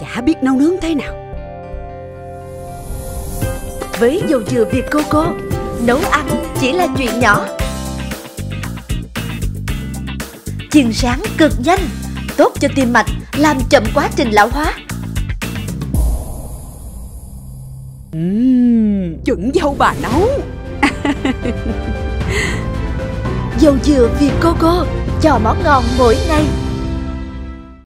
chả biết nấu nướng thế nào Với dầu dừa Việt Coco, nấu ăn chỉ là chuyện nhỏ. Chiên sáng cực nhanh, tốt cho tim mạch, làm chậm quá trình lão hóa. uhm, chuẩn dâu bà nấu Dầu dừa Việt Coco cho món ngon mỗi ngày.